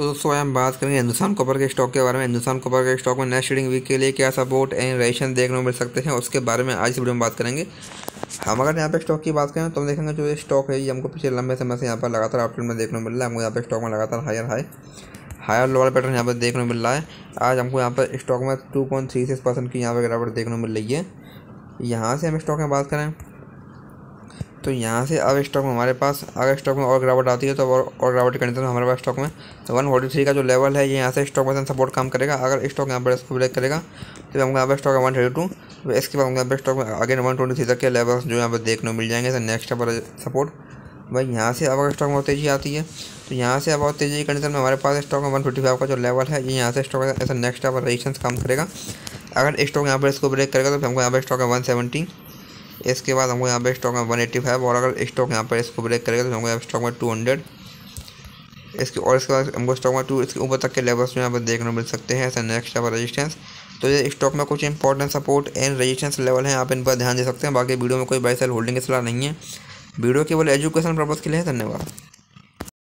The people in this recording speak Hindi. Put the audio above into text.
तो दोस्तों हम बात करेंगे हिंदुस्तान कॉपर के स्टॉक के बारे में। हिंदुस्तान कॉपर के स्टॉक में नेक्स्ट ट्रेडिंग वीक के लिए क्या सपोर्ट एंड रेशन देखने को मिल सकते हैं, उसके बारे में आज इस वीडियो में बात करेंगे। हम अगर यहाँ पे स्टॉक की बात करें तो हम देखेंगे जो ये स्टॉक है, ये हमको पिछले लंबे समय से यहाँ पर लगातार अपडेट में देखने को मिल रहा है। हमको यहाँ पे स्टॉक में लगातार higher high higher lower pattern यहाँ पर देखने को मिल रहा है। आज हमको यहाँ पर स्टॉक में two point three six percent की यहाँ पर गिरावट देखने को मिल रही है। यहाँ से हम स्टॉक में बात करें तो यहाँ से अब स्टॉक में हमारे पास, अगर स्टॉक में और गिरावट आती है तो और और गिरावट कंडीशन में हमारे पास स्टॉक में। तो वन फोर्टी थ्री का जो लेवल है, ये यहाँ से स्टॉक में सपोर्ट काम करेगा। अगर स्टॉक यहाँ पर इसको ब्रेक करेगा तो हमको यहाँ पर स्टॉक है वन थर्टी टू तो इसके बाद यहाँ पर स्टॉक में अगेन वन ट्वेंटी थ्री तक के लेवल जो यहाँ पर देखने को मिल जाएँगे। नेक्स्ट पर सपोर्ट भाई, यहाँ से अब अगर स्टॉक में बहुत तेज़ी आती है तो यहाँ से अब बहुत तेज़ी कंडीशन में हमारे पास स्टॉक में वन फिफ्टी फाइव का जो लेवल है, ये यहाँ से स्टॉक ऐसा नेक्स्ट पर रजिस्टेंस काम करेगा। अगर स्टॉक यहाँ पर इसको ब्रेक करेगा तो हमको यहाँ पर स्टॉक है वन सेवेंटी इसके बाद हमको यहाँ पे स्टॉक में वन एट्टी फाइव और अगर स्टॉक यहाँ पर इसको ब्रेक करेगा तो हमको यहाँ पर स्टॉक में टू हंड्रेड इसके और इसके बाद हमको स्टॉक में टू इसके ऊपर तक के लेवल्स में यहाँ पर देखने मिल सकते हैं, ऐसा नेक्स्ट लेवल रजिस्टेंस तो ये स्टॉक में कुछ important support and resistance level हैं, आप इन पर ध्यान दे सकते हैं। बाकी वीडियो में कोई बाई सेल होल्डिंग की सलाह नहीं है। वीडियो केवल एजुकेशन पर्पज़ के लिए धन्यवाद।